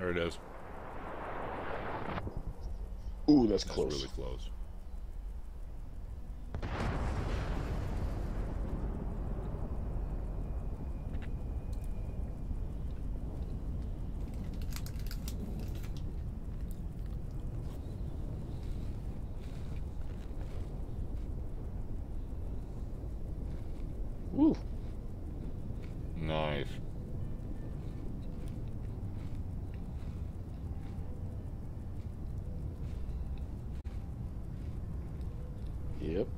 There it is. Ooh, that's, That's close. really close. Ooh. Nice. Yep.